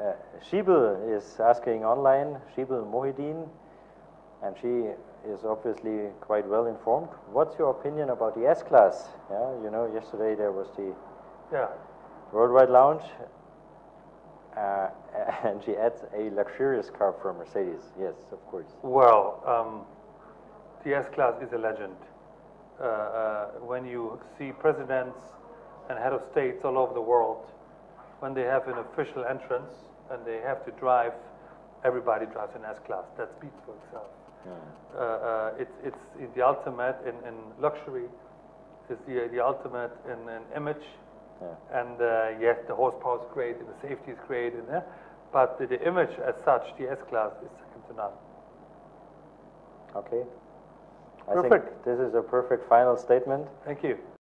uh, Shibil is asking online, Shibil Mohideen, and she is obviously quite well informed. What's your opinion about the S-Class? Yeah, you know, yesterday there was the Yeah. Worldwide Lounge, uh, and she adds a luxurious car from Mercedes. Yes, of course. Well, um, the S-Class is a legend. Uh, uh, when you see presidents and head of states all over the world, when they have an official entrance and they have to drive, everybody drives an S-Class. That speaks for itself. Uh, uh, it's, it's the ultimate in, in luxury. It's the, the ultimate in, in image. Yeah. And uh, yes, the horsepower is great and the safety is great, and, uh, but the, the image as such, the S-Class, is second to none. Okay. I Perfect. think this is a perfect final statement. Thank you.